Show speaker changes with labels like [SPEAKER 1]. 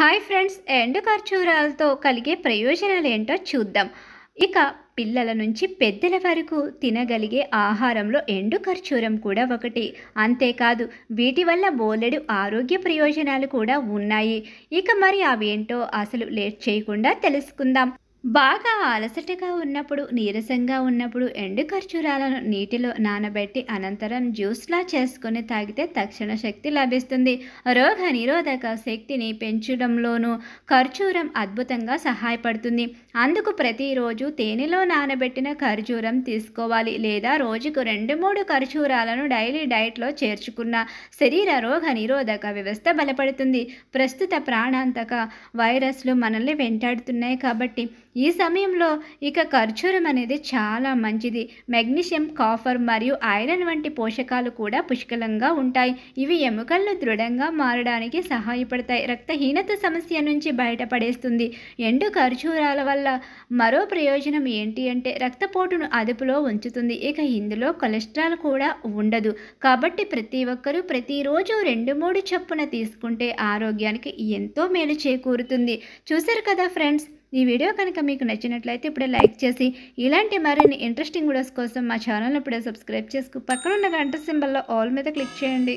[SPEAKER 1] Hi friends ఎండు ఖర్చూరాలతో కలిగే ప్రయోజనాలు ఏంటో చూద్దాం. ఇక పిల్లల నుంచి పెద్దల వరకు తినగలిగే ఆహారంలో ఎండు ఖర్చూరం కూడా ఒకటి. అంతేకాదు వీటి వల్ల బోలెడు ఆరోగ్య ప్రయోజనాలు కూడా ఉన్నాయి. ఇక మరి అవేంటో అసలు లేట్ చేయకుండా తెలుసుకుందాం. బాగా అలసటగా ఉన్నప్పుడు నీరసంగా ఉన్నప్పుడు ఎండు ఖర్చూరాలను నీటిలో నానబెట్టి అనంతరం జ్యూస్లా చేసుకొని తాగితే తక్షణ శక్తి లభిస్తుంది. రోగ నిరోధక శక్తిని పెంచడంలోనూ ఖర్జూరం అద్భుతంగా సహాయపడుతుంది. అందుకు ప్రతిరోజు తేనెలో నానబెట్టిన ఖర్జూరం తీసుకోవాలి లేదా రోజుకు రెండు మూడు ఖర్జూరాలను డైలీ డైట్లో చేర్చుకున్న శరీర రోగ నిరోధక వ్యవస్థ బలపడుతుంది. ప్రస్తుత ప్రాణాంతక వైరస్లు మనల్ని వెంటాడుతున్నాయి కాబట్టి ఈ సమయంలో ఇక ఖర్జూరం అనేది చాలా మంచిది. మెగ్నీషియం కాఫర్ మరియు ఐరన్ వంటి పోషకాలు కూడా పుష్కలంగా ఉంటాయి. ఇవి ఎముకలను దృఢంగా మారడానికి సహాయపడతాయి. రక్తహీనత సమస్య నుంచి బయటపడేస్తుంది. ఎండు ఖర్జూరాల వల్ల మరో ప్రయోజనం ఏంటి అంటే రక్తపోటును అదుపులో ఉంచుతుంది. ఇక ఇందులో కొలెస్ట్రాల్ కూడా ఉండదు. కాబట్టి ప్రతి ఒక్కరూ ప్రతిరోజు రెండు మూడు చొప్పున తీసుకుంటే ఆరోగ్యానికి ఎంతో మేలు చేకూరుతుంది. చూశారు కదా ఫ్రెండ్స్? ఈ వీడియో కనుక మీకు నచ్చినట్లయితే ఇప్పుడే లైక్ చేసి ఇలాంటి మరిన్ని ఇంట్రెస్టింగ్ వీడియోస్ కోసం మా ఛానల్ ఇప్పుడే సబ్స్క్రైబ్ చేసుకు. పక్కన ఉన్న గంట సింబల్లో ఆల్ మీద క్లిక్ చేయండి.